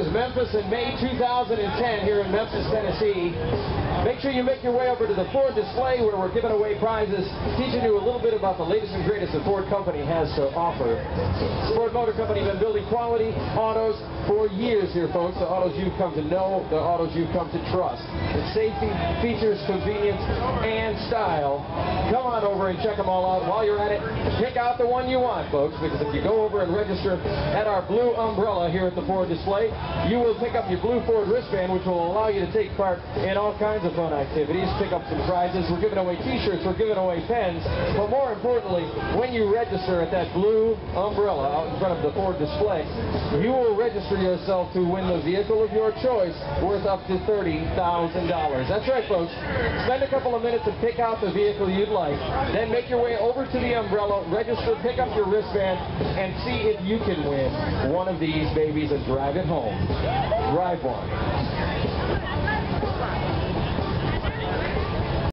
is Memphis in May 2010 here in Memphis, Tennessee. Make sure you make your way over to the Ford display where we're giving away prizes, teaching you a little bit about the latest and greatest the Ford Company has to offer. Ford Motor Company has been building quality autos for years here, folks. The autos you've come to know, the autos you've come to trust. With safety, features, convenience, and style. Come on over and check them all out. While you're at it, pick out the one you want, folks, because if you go over and register at our blue umbrella here at the Ford display, you will pick up your blue Ford wristband, which will allow you to take part in all kinds of fun activities, pick up some prizes. We're giving away t-shirts, we're giving away pens, but more importantly, when you register at that blue umbrella out in front of the Ford display, you will register yourself to win the vehicle of your choice worth up to $30,000. That's right, folks. Spend a couple of minutes and pick out the vehicle you'd like. Then make your way over to the umbrella, register, pick up your wristband, and see if you can win one of these babies and drive it home. Drive one.